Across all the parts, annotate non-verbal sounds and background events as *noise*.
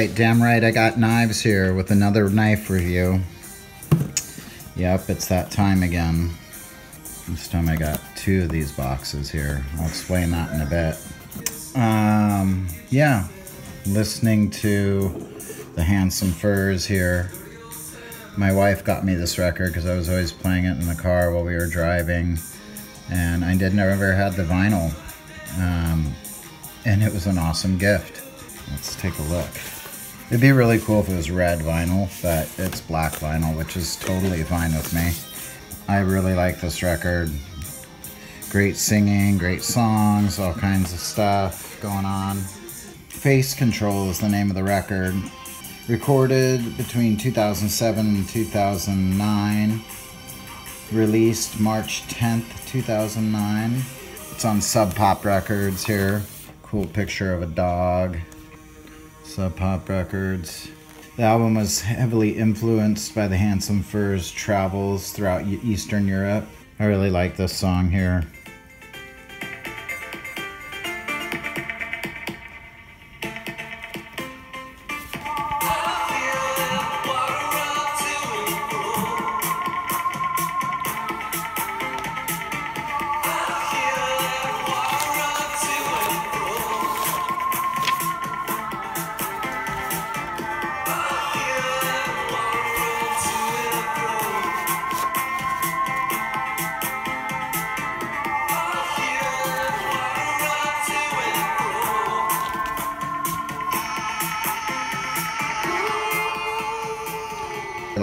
Right, damn right I got knives here with another knife review. Yep, it's that time again. This time I got two of these boxes here. I'll explain that in a bit. Um, yeah, listening to the Handsome Furs here. My wife got me this record because I was always playing it in the car while we were driving. And I did never had the vinyl. Um, and it was an awesome gift. Let's take a look. It'd be really cool if it was red vinyl, but it's black vinyl, which is totally fine with me. I really like this record. Great singing, great songs, all kinds of stuff going on. Face Control is the name of the record. Recorded between 2007 and 2009. Released March 10th, 2009. It's on Sub Pop Records here. Cool picture of a dog. Sub Pop Records. The album was heavily influenced by the Handsome Furs travels throughout Eastern Europe. I really like this song here.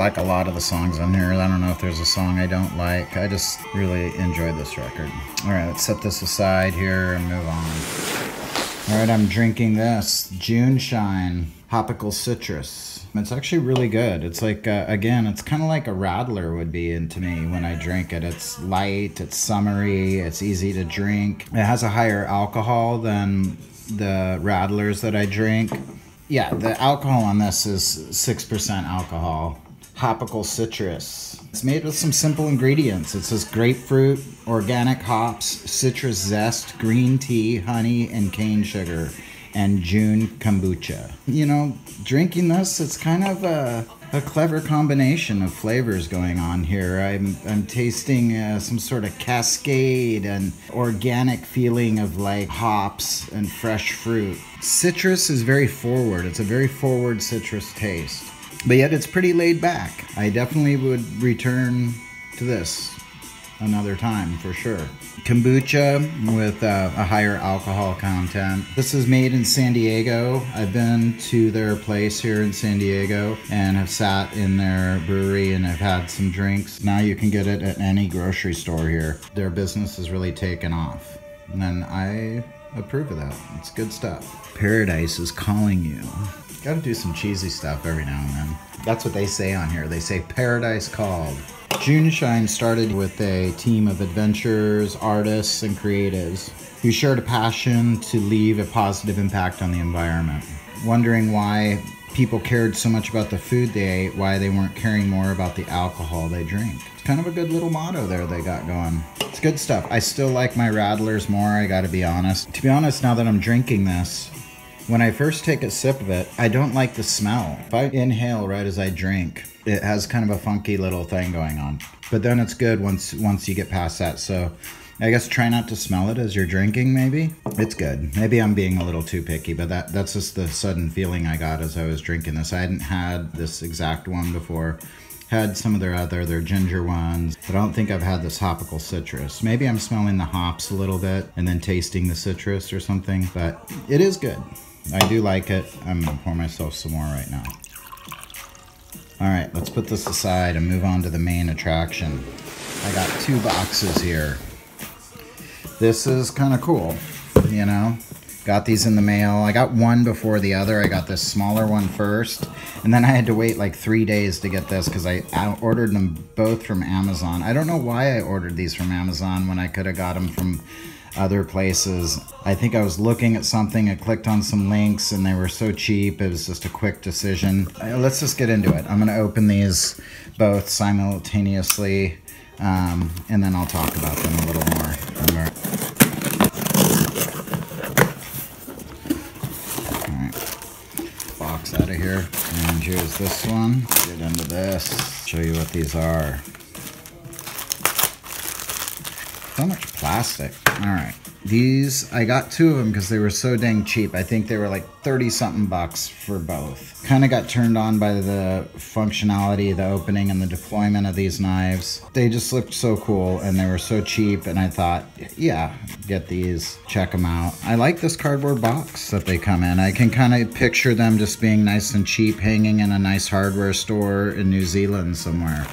Like a lot of the songs on here. I don't know if there's a song I don't like. I just really enjoyed this record. All right, let's set this aside here and move on. All right, I'm drinking this Juneshine Hopical Citrus. It's actually really good. It's like, uh, again, it's kind of like a Radler would be into me when I drink it. It's light, it's summery, it's easy to drink. It has a higher alcohol than the Radlers that I drink. Yeah, the alcohol on this is 6% alcohol. Hopical citrus. It's made with some simple ingredients. It says grapefruit, organic hops, citrus zest, green tea, honey, and cane sugar, and June kombucha. You know, drinking this, it's kind of a, a clever combination of flavors going on here. I'm, I'm tasting uh, some sort of cascade and organic feeling of like hops and fresh fruit. Citrus is very forward. It's a very forward citrus taste but yet it's pretty laid back. I definitely would return to this another time for sure. Kombucha with uh, a higher alcohol content. This is made in San Diego. I've been to their place here in San Diego and have sat in their brewery and have had some drinks. Now you can get it at any grocery store here. Their business has really taken off. And I approve of that. It's good stuff. Paradise is calling you. Gotta do some cheesy stuff every now and then. That's what they say on here. They say paradise called. Juneshine started with a team of adventurers, artists, and creatives who shared a passion to leave a positive impact on the environment. Wondering why people cared so much about the food they ate, why they weren't caring more about the alcohol they drink. It's kind of a good little motto there they got going. It's good stuff. I still like my Radlers more, I gotta be honest. To be honest, now that I'm drinking this, when I first take a sip of it, I don't like the smell. If I inhale right as I drink, it has kind of a funky little thing going on. But then it's good once once you get past that. So I guess try not to smell it as you're drinking, maybe. It's good. Maybe I'm being a little too picky, but that that's just the sudden feeling I got as I was drinking this. I hadn't had this exact one before. Had some of their other, their ginger ones, but I don't think I've had this hopical citrus. Maybe I'm smelling the hops a little bit and then tasting the citrus or something, but it is good. I do like it. I'm gonna pour myself some more right now. All right, let's put this aside and move on to the main attraction. I got two boxes here. This is kind of cool, you know? Got these in the mail. I got one before the other. I got this smaller one first. And then I had to wait like three days to get this because I, I ordered them both from Amazon. I don't know why I ordered these from Amazon when I could have got them from other places. I think I was looking at something, I clicked on some links and they were so cheap, it was just a quick decision. Uh, let's just get into it. I'm gonna open these both simultaneously um, and then I'll talk about them a little more. Box out of here and here's this one. Get into this. Show you what these are. So much plastic. All right. These, I got two of them because they were so dang cheap. I think they were like 30 something bucks for both. Kind of got turned on by the functionality, the opening, and the deployment of these knives. They just looked so cool and they were so cheap. And I thought, yeah, get these, check them out. I like this cardboard box that they come in. I can kind of picture them just being nice and cheap, hanging in a nice hardware store in New Zealand somewhere.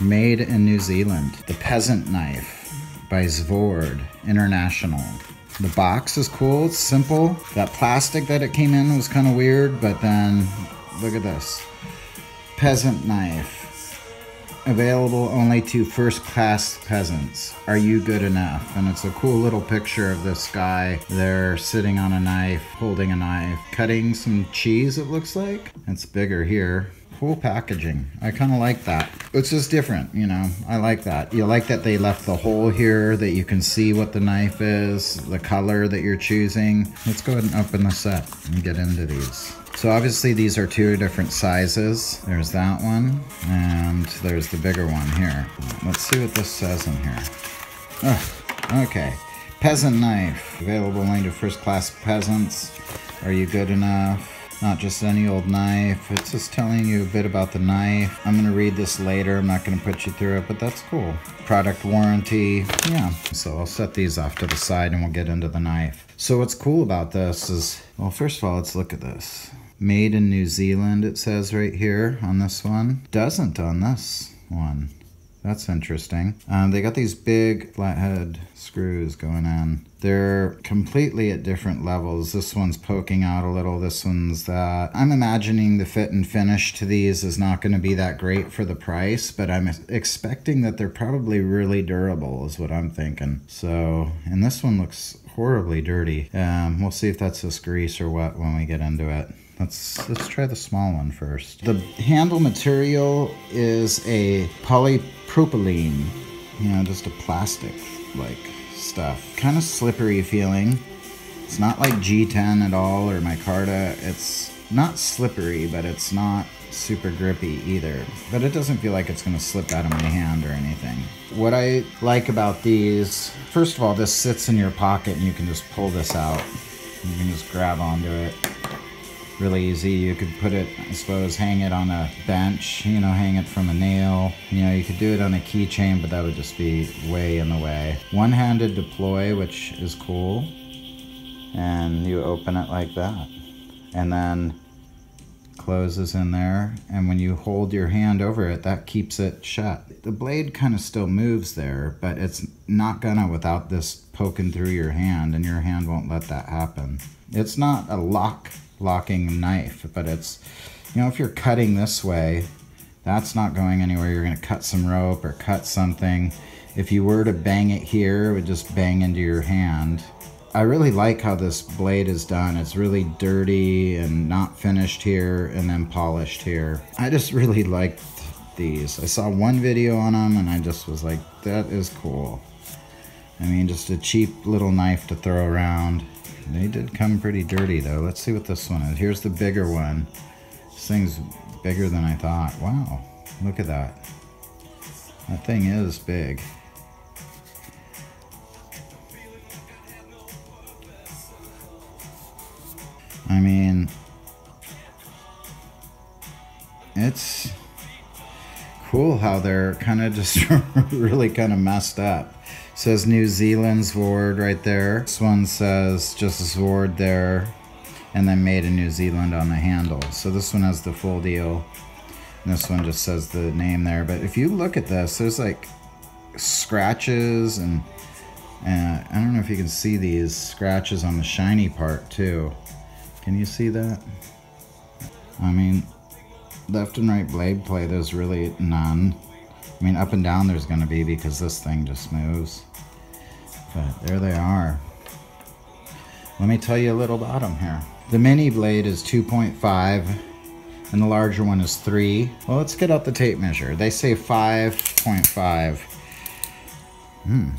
Made in New Zealand. The peasant knife by Svord International. The box is cool, it's simple. That plastic that it came in was kind of weird, but then look at this. Peasant knife. Available only to first class peasants. Are you good enough? And it's a cool little picture of this guy there sitting on a knife, holding a knife, cutting some cheese, it looks like. It's bigger here. Cool packaging. I kind of like that. It's just different, you know. I like that. You like that they left the hole here that you can see what the knife is, the color that you're choosing. Let's go ahead and open the set and get into these. So obviously these are two different sizes. There's that one and there's the bigger one here. Let's see what this says in here. Oh, okay. Peasant knife, available only to first class peasants. Are you good enough? Not just any old knife. It's just telling you a bit about the knife. I'm to read this later. I'm not to put you through it, but that's cool. Product warranty. Yeah. So I'll set these off to the side and we'll get into the knife. So what's cool about this is, well, first of all, let's look at this. Made in New Zealand, it says right here on this one. Doesn't on this one. That's interesting. Um, they got these big flathead screws going on. They're completely at different levels. This one's poking out a little, this one's that. I'm imagining the fit and finish to these is not going to be that great for the price, but I'm expecting that they're probably really durable is what I'm thinking. So, and this one looks horribly dirty. Um, we'll see if that's just grease or what when we get into it. Let's let's try the small one first. The handle material is a polypropylene, you know, just a plastic like stuff. Kind of slippery feeling. It's not like G10 at all or micarta. It's not slippery, but it's not super grippy either. But it doesn't feel like it's gonna slip out of my hand or anything. What I like about these, first of all, this sits in your pocket and you can just pull this out. You can just grab onto it really easy. You could put it, I suppose, hang it on a bench, you know, hang it from a nail. You know, you could do it on a keychain, but that would just be way in the way. One-handed deploy, which is cool. And you open it like that. And then closes in there. And when you hold your hand over it, that keeps it shut. The blade kind of still moves there, but it's not gonna without this poking through your hand, and your hand won't let that happen. It's not a lock locking knife, but it's, you know, if you're cutting this way, that's not going anywhere. You're gonna cut some rope or cut something. If you were to bang it here, it would just bang into your hand. I really like how this blade is done. It's really dirty and not finished here and then polished here. I just really liked these. I saw one video on them and I just was like, that is cool. I mean, just a cheap little knife to throw around. They did come pretty dirty though. Let's see what this one is. Here's the bigger one. This thing's bigger than I thought. Wow, look at that. That thing is big. I mean, it's cool how they're kind of just *laughs* really kind of messed up says New Zealand's Svord right there. This one says just Svord there and then made in New Zealand on the handle. So this one has the full deal. And this one just says the name there. But if you look at this, there's like scratches and uh, I don't know if you can see these scratches on the shiny part too. Can you see that? I mean, left and right blade play, there's really none. I mean, up and down there's going to be because this thing just moves. But there they are. Let me tell you a little about them here. The mini blade is 2.5 and the larger one is 3. Well, let's get out the tape measure. They say 5.5. Hmm,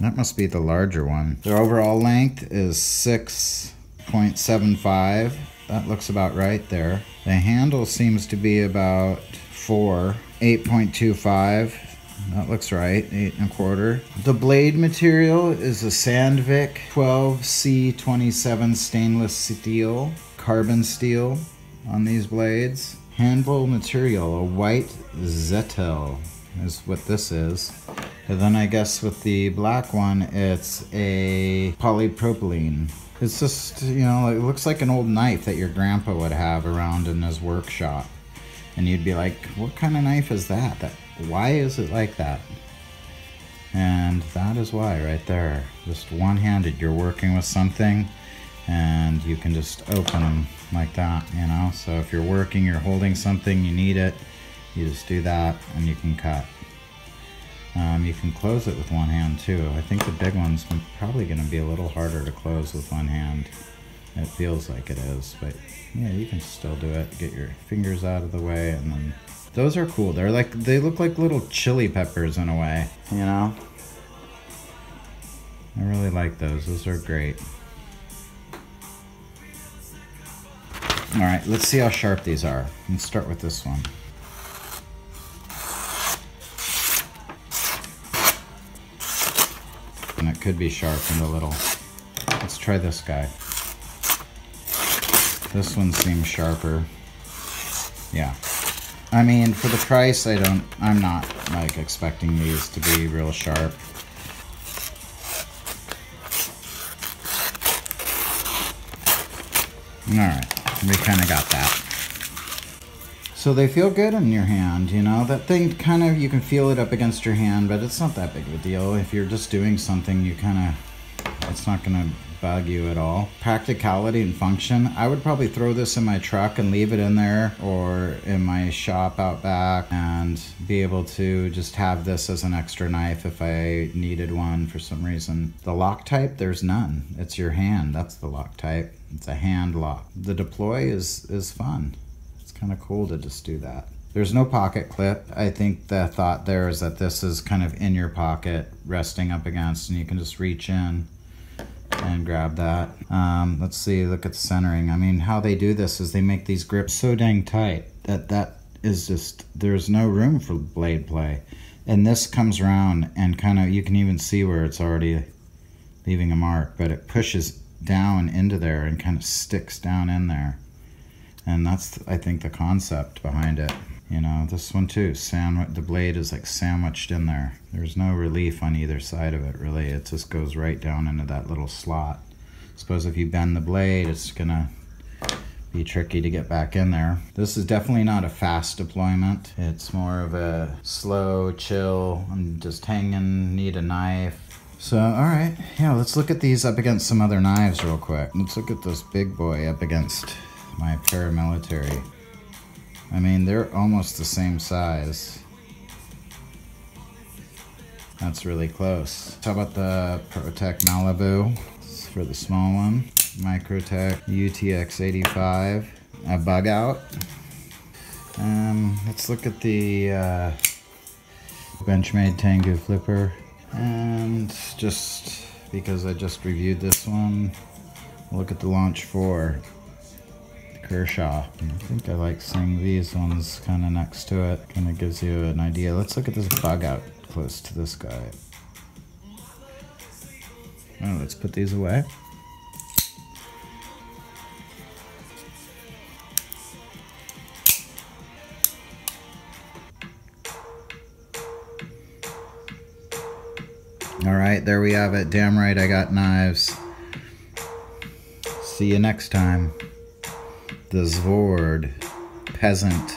that must be the larger one. Their overall length is 6.75. that looks about right there. The handle seems to be about 4, 8.25. That looks right, 8 and a quarter. The blade material is a Sandvik 12C27 stainless steel, carbon steel on these blades. Handle material, a white Zytel is what this is. And then I guess with the black one, it's a polypropylene. It's just, you know, it looks like an old knife that your grandpa would have around in his workshop. And you'd be like, what kind of knife is that? That Why is it like that? And that is why right there. Just one-handed, you're working with something and you can just open them like that, you know? So if you're working, you're holding something, you need it, you just do that and you can cut. Um, you can close it with one hand too. I think the big one's probably going to be a little harder to close with one hand. It feels like it is, but yeah, you can still do it. Get your fingers out of the way and then those are cool. They're like, they look like little chili peppers in a way, you know? I really like those. Those are great. All right, let's see how sharp these are. Let's start with this one. And it could be sharpened a little. Let's try this guy. This one seems sharper. Yeah. I mean, for the price, I don't, I'm not like expecting these to be real sharp. Alright we kind of got that. So they feel good in your hand, you know? That thing kind of, you can feel it up against your hand, but it's not that big of a deal. If you're just doing something, you kind of, it's not going to bug you at all. Practicality and function, I would probably throw this in my truck and leave it in there or in my shop out back and be able to just have this as an extra knife if I needed one for some reason. The lock type, there's none. It's your hand, that's the lock type. It's a hand lock. The deploy is, is fun. It's kind of cool to just do that. There's no pocket clip. I think the thought there is that this is kind of in your pocket, resting up against, and you can just reach in and grab that. Um, let's see, look at the centering. I mean, how they do this is they make these grips so dang tight that that is just, there's no room for blade play. And this comes around and kind of, you can even see where it's already leaving a mark, but it pushes down into there and kind of sticks down in there. And that's, I think, the concept behind it. You know, this one too, sandwich, the blade is like sandwiched in there. There's no relief on either side of it, really. It just goes right down into that little slot. Suppose if you bend the blade, it's gonna be tricky to get back in there. This is definitely not a fast deployment. It's more of a slow, chill, I'm just hanging, need a knife. So, all right, yeah, let's look at these up against some other knives real quick. Let's look at this big boy up against my paramilitary. I mean, they're almost the same size. That's really close. How about the ProTech Malibu? Is for the small one. Microtech UTX85. A Bugout. Um, let's look at the uh, Benchmade Tengu Flipper. And just because I just reviewed this one, look at the Launch 4. Kershaw. I think I like seeing these ones kind of next to it. Kind of gives you an idea. Let's look at this Bugout close to this guy. Oh, let's put these away. All right, there we have it. Damn right I got knives. See you next time the Svord peasant